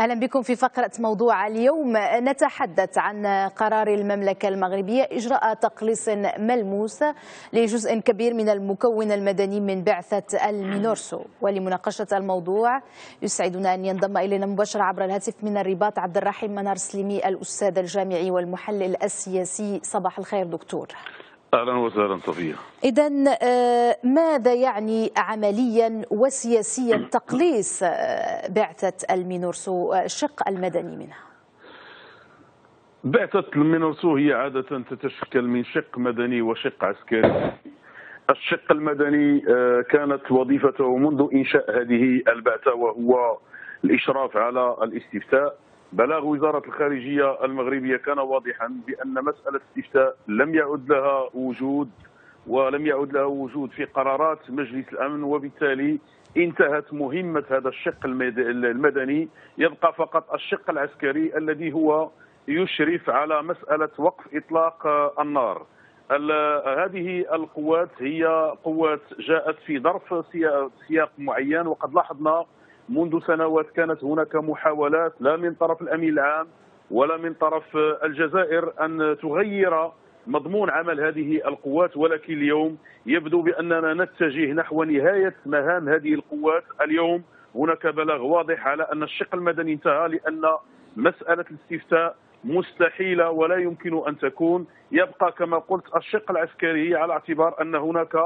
أهلا بكم في فقرة موضوع اليوم. نتحدث عن قرار المملكة المغربية إجراء تقليص ملموس لجزء كبير من المكون المدني من بعثة المينورسو. ولمناقشة الموضوع يسعدنا أن ينضم إلينا مباشرة عبر الهاتف من الرباط عبد الرحيم منار سليمي الأستاذ الجامعي والمحلل السياسي. صباح الخير دكتور. أهلا وسهلا صفية. اذا آه، ماذا يعني عمليا وسياسيا تقليص آه، بعثة المينورسو الشق المدني منها؟ بعثة المينورسو هي عادة تتشكل من شق مدني وشق عسكري. الشق المدني آه، كانت وظيفته منذ إنشاء هذه البعثة وهو الإشراف على الاستفتاء. بلاغ وزارة الخارجية المغربية كان واضحا بأن مسألة الاستفتاء لم يعد لها وجود ولم يعد لها وجود في قرارات مجلس الأمن وبالتالي انتهت مهمة هذا الشق المدني. يبقى فقط الشق العسكري الذي هو يشرف على مسألة وقف إطلاق النار. هذه القوات هي قوات جاءت في ظرف سياق معين وقد لاحظنا منذ سنوات كانت هناك محاولات لا من طرف الأمين العام ولا من طرف الجزائر أن تغير مضمون عمل هذه القوات ولكن اليوم يبدو بأننا نتجه نحو نهاية مهام هذه القوات. اليوم هناك بلاغ واضح على أن الشق المدني انتهى لأن مسألة الاستفتاء مستحيلة ولا يمكن أن تكون. يبقى كما قلت الشق العسكري على اعتبار أن هناك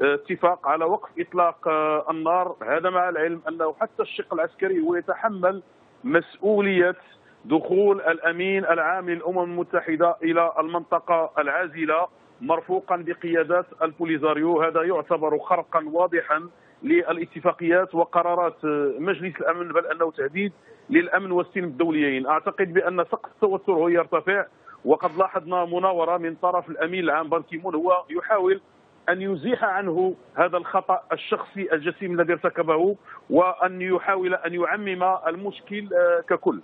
اتفاق على وقف إطلاق آه، النار. هذا مع العلم أنه حتى الشق العسكري هو يتحمل مسؤولية دخول الأمين العام للأمم المتحدة إلى المنطقة العازلة مرفوقا بقيادات البوليزاريو. هذا يعتبر خرقا واضحا للاتفاقيات وقرارات آه، مجلس الأمن بل أنه تهديد للأمن والسلم الدوليين. أعتقد بأن سقف التوتر هو يرتفع وقد لاحظنا مناورة من طرف الأمين العام بان كيمون هو يحاول أن يزيح عنه هذا الخطأ الشخصي الجسيم الذي ارتكبه وأن يحاول أن يعمم المشكل آه، ككل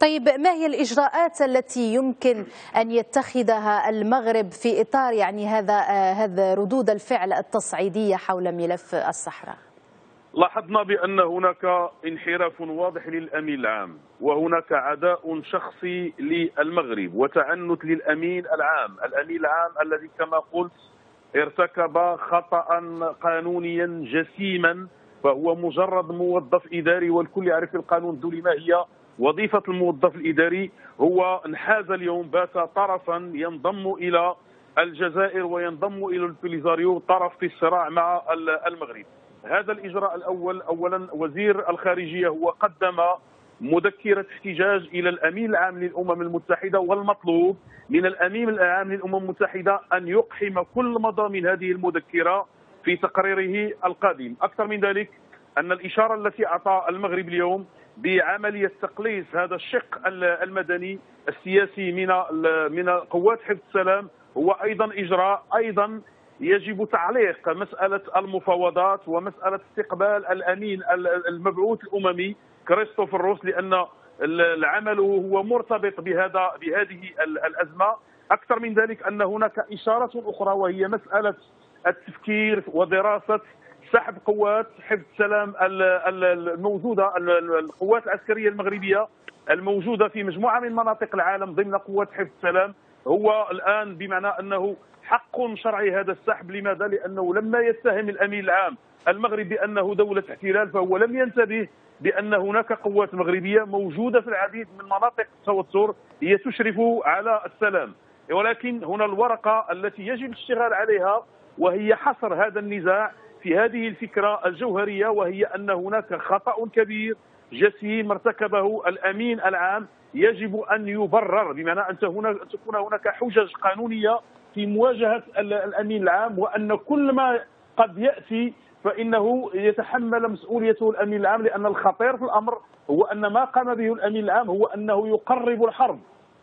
طيب ما هي الإجراءات التي يمكن أن يتخذها المغرب في إطار يعني هذا آه، هذا ردود الفعل التصعيدية حول ملف الصحراء؟ لاحظنا بأن هناك انحراف واضح للأمين العام وهناك عداء شخصي للمغرب وتعنت للأمين العام الأمين العام الذي كما قلت ارتكب خطأ قانونيا جسيما فهو مجرد موظف إداري والكل يعرف القانون الدولي ما هي وظيفة الموظف الإداري هو انحاز اليوم بات طرفا ينضم إلى الجزائر وينضم إلى البوليزاريو طرف في الصراع مع المغرب. هذا الإجراء الأول أولا وزير الخارجية هو قدم مذكرة احتجاج إلى الأمين العام للأمم المتحدة والمطلوب من الأمين العام للأمم المتحدة أن يقحم كل مضامين هذه المذكرة في تقريره القادم. أكثر من ذلك أن الإشارة التي أعطى المغرب اليوم بعملية تقليص هذا الشق المدني السياسي من من قوات حفظ السلام هو أيضا إجراء أيضا يجب تعليق مسألة المفاوضات ومسألة استقبال الأمين المبعوث الأممي كريستوفر روس لأن العمل هو مرتبط بهذا بهذه الأزمة. أكثر من ذلك أن هناك إشارة أخرى وهي مسألة التفكير ودراسة سحب قوات حفظ السلام الموجودة القوات العسكرية المغربية الموجودة في مجموعة من مناطق العالم ضمن قوات حفظ السلام هو الآن بمعنى أنه حق شرعي هذا السحب. لماذا؟ لأنه لما يتهم الأمين العام المغرب بانه دولة احتلال فهو لم ينتبه بأن هناك قوات مغربية موجودة في العديد من مناطق التوتر هي تشرف على السلام. ولكن هنا الورقة التي يجب الاشتغال عليها وهي حصر هذا النزاع في هذه الفكرة الجوهرية وهي أن هناك خطأ كبير جسيم ارتكبه الأمين العام. يجب أن يبرر بمعنى أن تكون هناك حجج قانونية في مواجهة الأمين العام وأن كل ما قد يأتي فإنه يتحمل مسؤوليته الأمين العام لأن الخطير في الأمر هو أن ما قام به الأمين العام هو أنه يقرب الحرب.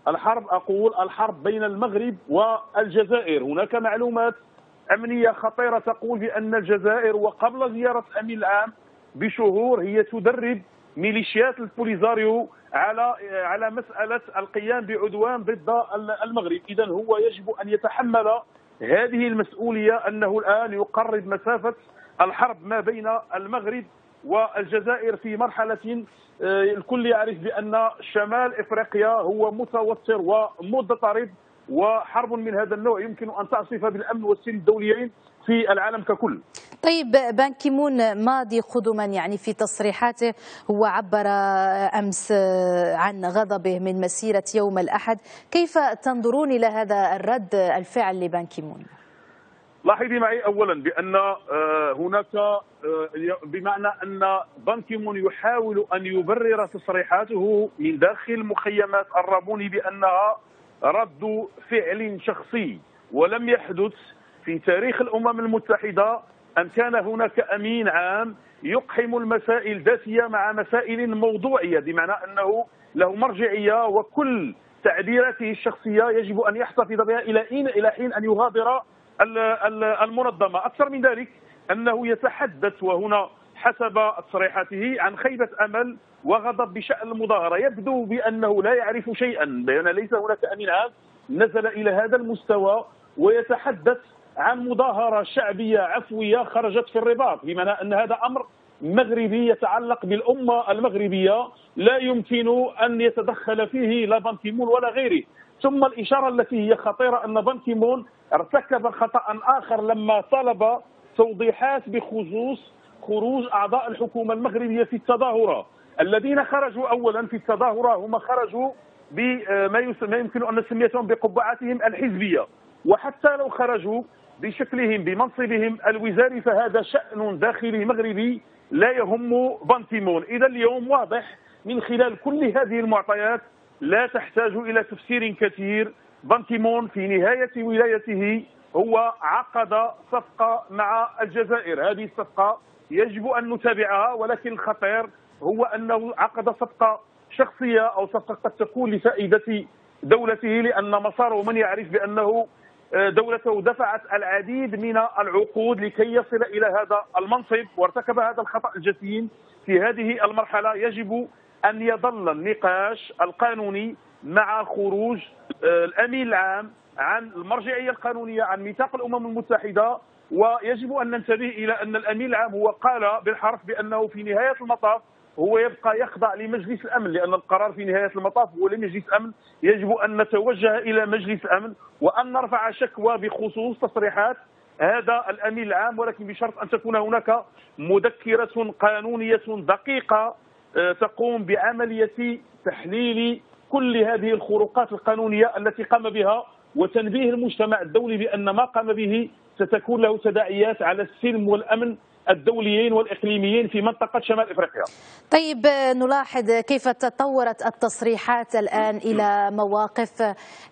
الحرب أقول الحرب بين المغرب والجزائر. هناك معلومات أمنية خطيرة تقول بأن الجزائر وقبل زيارة الأمين العام بشهور هي تدرب ميليشيات البوليزاريو على على مسألة القيام بعدوان ضد المغرب. اذا هو يجب أن يتحمل هذه المسؤولية أنه الآن يقرب مسافة الحرب ما بين المغرب والجزائر في مرحلة آه، الكل يعرف بأن شمال إفريقيا هو متوتر ومضطرب وحرب من هذا النوع يمكن أن تعصف بالأمن والسلم الدوليين في العالم ككل. طيب بان كيمون ماضي قدما يعني في تصريحاته هو عبر أمس عن غضبه من مسيرة يوم الأحد. كيف تنظرون إلى هذا الرد الفعل لبان كيمون؟ لاحظي معي اولا بأن آه، هناك آه، بمعنى أن بان كيمون يحاول أن يبرر تصريحاته من داخل مخيمات الرابوني بأنها رد فعل شخصي ولم يحدث في تاريخ الأمم المتحدة أن كان هناك أمين عام يقحم المسائل ذاتية مع مسائل موضوعية بمعنى أنه له مرجعية وكل تعبيراته الشخصية يجب أن يحتفظ بها إلى حين إلى حين أن يغادر المنظمة. أكثر من ذلك أنه يتحدث وهنا حسب تصريحاته عن خيبة أمل وغضب بشأن المظاهرة. يبدو بأنه لا يعرف شيئا بأن ليس هناك أمين عام. نزل إلى هذا المستوى ويتحدث عن مظاهرة شعبية عفوية خرجت في الرباط بمعنى أن هذا أمر مغربي يتعلق بالأمة المغربية لا يمكن أن يتدخل فيه لا بان كيمون ولا غيره. ثم الإشارة التي هي خطيرة أن بان كيمون ارتكب خطأ آخر لما طلب توضيحات بخصوص خروج أعضاء الحكومة المغربية في التظاهرة. الذين خرجوا اولا في التظاهرة هم خرجوا بما يمكن أن نسميهم بقبعاتهم الحزبية. وحتى لو خرجوا بشكلهم بمنصبهم الوزاري فهذا شأن داخلي مغربي لا يهم بنتيمون إذا اليوم واضح من خلال كل هذه المعطيات لا تحتاج إلى تفسير كثير. بنتيمون في نهاية ولايته هو عقد صفقة مع الجزائر. هذه الصفقة يجب أن نتابعها ولكن الخطير هو أنه عقد صفقة شخصية أو صفقة قد تكون لفائدة دولته لأن مساره من يعرف بأنه دولته دفعت العديد من العقود لكي يصل إلى هذا المنصب وارتكب هذا الخطأ الجسيم في هذه المرحلة. يجب أن يظل النقاش القانوني مع خروج آه، الأمين العام عن المرجعية القانونية عن ميثاق الأمم المتحدة. ويجب أن ننتبه إلى أن الأمين العام هو قال بالحرف بأنه في نهاية المطاف هو يبقى يخضع لمجلس الأمن لأن القرار في نهاية المطاف هو لمجلس امن يجب أن نتوجه إلى مجلس امن وأن نرفع شكوى بخصوص تصريحات هذا الأمين العام ولكن بشرط أن تكون هناك مذكرة قانونية دقيقة آه، تقوم بعملية تحليل كل هذه الخروقات القانونية التي قام بها وتنبيه المجتمع الدولي بأن ما قام به ستكون له تداعيات على السلم والأمن الدوليين والإقليميين في منطقة شمال إفريقيا. طيب نلاحظ كيف تطورت التصريحات الآن إلى مواقف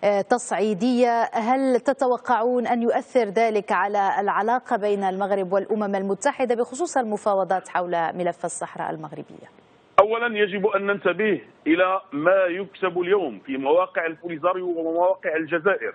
آه، تصعيدية، هل تتوقعون أن يؤثر ذلك على العلاقة بين المغرب والأمم المتحدة بخصوص المفاوضات حول ملف الصحراء المغربية؟ اولا يجب أن ننتبه إلى ما يكسب اليوم في مواقع البوليزاريو ومواقع الجزائر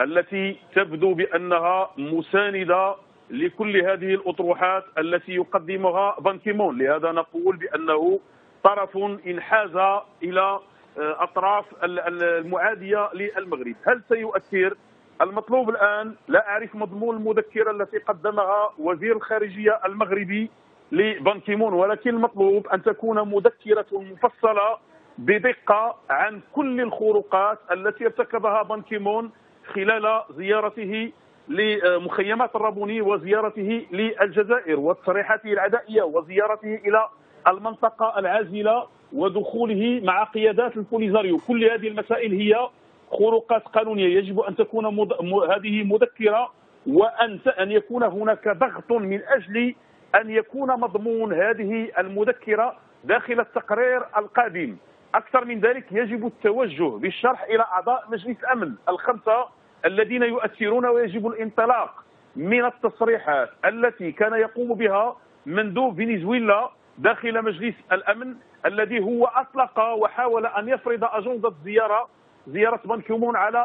التي تبدو بأنها مساندة لكل هذه الأطروحات التي يقدمها بان كيمون. لهذا نقول بأنه طرف انحاز إلى آه، أطراف المعادية للمغرب. هل سيؤثر؟ المطلوب الآن لا أعرف مضمون المذكرة التي قدمها وزير الخارجية المغربي لبان كيمون ولكن المطلوب أن تكون مذكرة مفصلة بدقة عن كل الخروقات التي ارتكبها بان كيمون خلال زيارته لمخيمات الرابوني وزيارته للجزائر وتصريحاته العدائية وزيارته إلى المنطقة العازلة ودخوله مع قيادات البوليزاريو. كل هذه المسائل هي خروقات قانونية. يجب أن تكون مد... م... هذه مذكرة وأن أن يكون هناك ضغط من أجل أن يكون مضمون هذه المذكرة داخل التقرير القادم. أكثر من ذلك يجب التوجه بالشرح إلى أعضاء مجلس الأمن الخمسة الذين يؤثرون ويجب الانطلاق من التصريحات التي كان يقوم بها مندوب فنزويلا داخل مجلس الأمن الذي هو أطلق وحاول أن يفرض أجندة الزياره زيارة بان كيمون على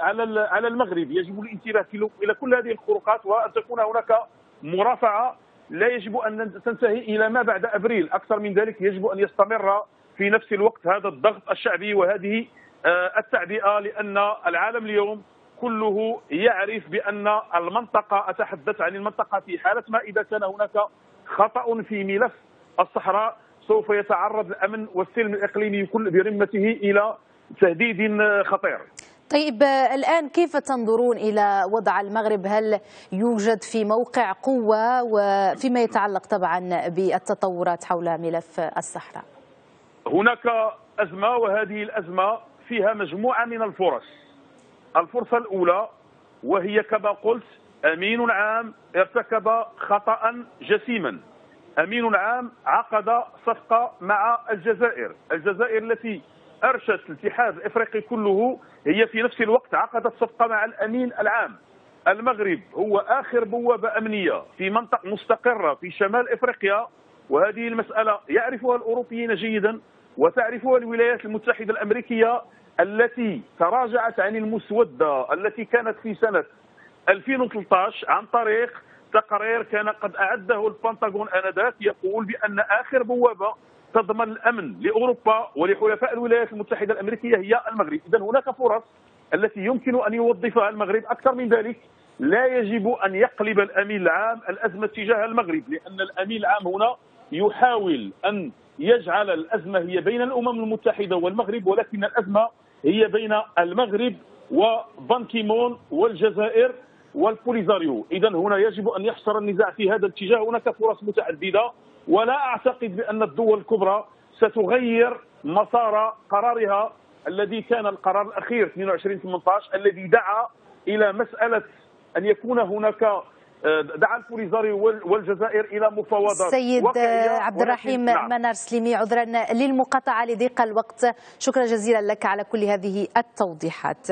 على على المغرب. يجب الانتباه إلى كل هذه الخروقات وأن تكون هناك مرافعة. لا يجب أن تنتهي إلى ما بعد أبريل. أكثر من ذلك يجب أن يستمر في نفس الوقت هذا الضغط الشعبي وهذه آه، التعبئة لأن العالم اليوم كله يعرف بأن المنطقة أتحدث عن المنطقة في حالة ما إذا كان هناك خطأ في ملف الصحراء سوف يتعرض الأمن والسلم الإقليمي كل برمته إلى تهديد خطير. طيب الآن كيف تنظرون إلى وضع المغرب؟ هل يوجد في موقع قوة وفيما يتعلق طبعا بالتطورات حول ملف الصحراء؟ هناك أزمة وهذه الأزمة فيها مجموعة من الفرص. الفرصة الأولى وهي كما قلت أمين عام ارتكب خطأ جسيما. أمين عام عقد صفقة مع الجزائر. الجزائر التي أرشت الاتحاد الإفريقي كله هي في نفس الوقت عقدت صفقة مع الأمين العام. المغرب هو آخر بوابة أمنية في منطقة مستقرة في شمال إفريقيا وهذه المسألة يعرفها الأوروبيين جيدا وتعرفها الولايات المتحدة الأمريكية التي تراجعت عن المسودة التي كانت في سنة 2013 عن طريق تقرير كان قد أعده البنتاغون آنذاك يقول بأن آخر بوابة تضمن الأمن لأوروبا ولحلفاء الولايات المتحدة الأمريكية هي المغرب. إذا هناك فرص التي يمكن أن يوظفها المغرب. أكثر من ذلك لا يجب أن يقلب الأمين العام الأزمة تجاه المغرب لأن الأمين العام هنا يحاول أن يجعل الأزمة هي بين الأمم المتحدة والمغرب ولكن الأزمة هي بين المغرب وبانكيمون والجزائر والبوليزاريو. إذا هنا يجب أن يحصر النزاع في هذا الاتجاه. هناك فرص متعددة ولا أعتقد بأن الدول الكبرى ستغير مسار قرارها الذي كان القرار الأخير 22 18 الذي دعا إلى مسألة أن يكون هناك دعا البوليزاري والجزائر إلى مفاوضات. سيد عبد الرحيم نعم. منار سليمي عذرا للمقاطعة لضيق الوقت. شكرا جزيلا لك على كل هذه التوضيحات.